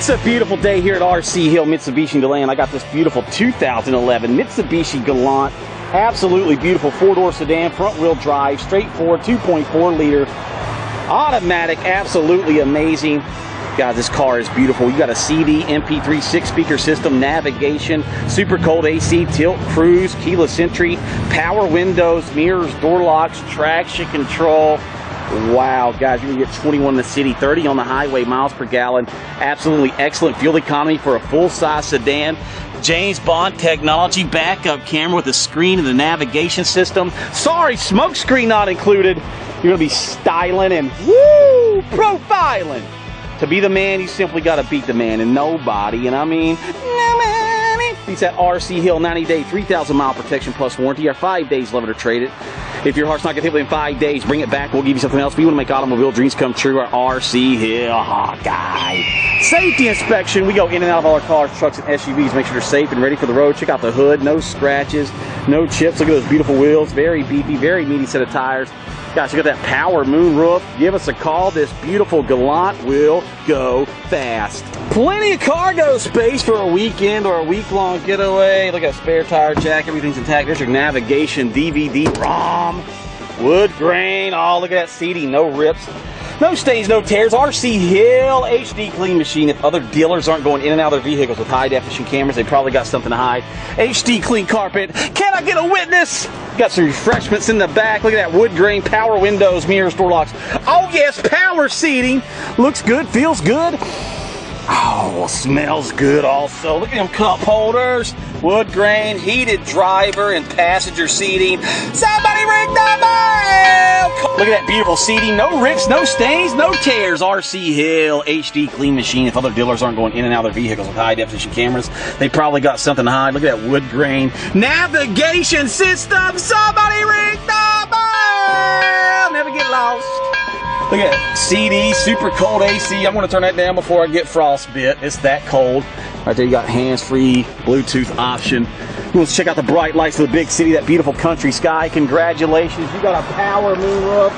It's a beautiful day here at RC Hill Mitsubishi DeLand. I got this beautiful 2011 Mitsubishi Galant. Absolutely beautiful four-door sedan, front-wheel drive, straightforward 2.4 liter, automatic, absolutely amazing. God, this car is beautiful. You got a CD, MP3, six-speaker system, navigation, super cold AC, tilt, cruise, keyless entry, power windows, mirrors, door locks, traction control. Wow, guys, you're gonna get 21 in the city, 30 on the highway, miles per gallon. Absolutely excellent fuel economy for a full-size sedan. James Bond technology backup camera with a screen and the navigation system. Sorry, smoke screen not included. You're gonna be styling and woo, profiling. To be the man, you simply gotta beat the man and nobody. And I mean, nobody beats that RC Hill 90 day, 3,000 mile protection plus warranty, or five days love it or trade it. If your heart's not gonna hit within five days, bring it back. We'll give you something else. If you want to make automobile dreams come true, our RC Hill Hawkeye. Safety inspection. We go in and out of all our cars, trucks, and SUVs. Make sure they're safe and ready for the road. Check out the hood. No scratches, no chips. Look at those beautiful wheels. Very beefy, very meaty set of tires. Gosh, you got that power moon roof. Give us a call. This beautiful Galant will go fast. Plenty of cargo space for a weekend or a week-long getaway. Look at spare tire jack. Everything's intact. There's your navigation, DVD, ROM, wood grain. Oh, look at that seating. No rips. No stains, no tears. RC Hill HD clean machine. If other dealers aren't going in and out of their vehicles with high definition cameras, they probably got something to hide. HD clean carpet. Can I get a witness? Got some refreshments in the back. Look at that wood grain, power windows, mirrors, door locks. Oh yes, power seating. Looks good, feels good. Oh, smells good also. Look at them cup holders, wood grain, heated driver and passenger seating. Somebody ring the! Look at that beautiful seating. No rips, no stains, no tears. RC Hill HD clean machine. If other dealers aren't going in and out of their vehicles with high definition cameras, they probably got something to hide. Look at that wood grain navigation system. Somebody ring the bell! Never get lost. Look at CD, super cold AC. I'm to turn that down before I get frostbit. It's that cold. Right there, you got hands-free Bluetooth option. Let's check out the bright lights of the big city, that beautiful country sky. Congratulations, you got a power moonroof.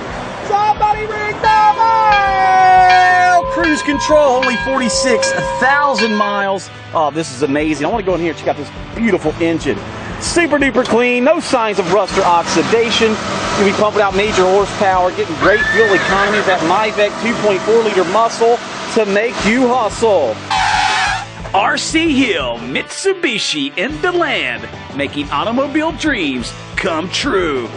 Somebody ring the bell! Cruise control, only 46,000 miles. Oh, this is amazing. I want to go in here and check out this beautiful engine. Super duper clean, no signs of rust or oxidation. You'll be pumping out major horsepower, getting great fuel economy. with That MIVEC 2.4 liter muscle to make you hustle. RC Hill, Mitsubishi in DeLand, making automobile dreams come true.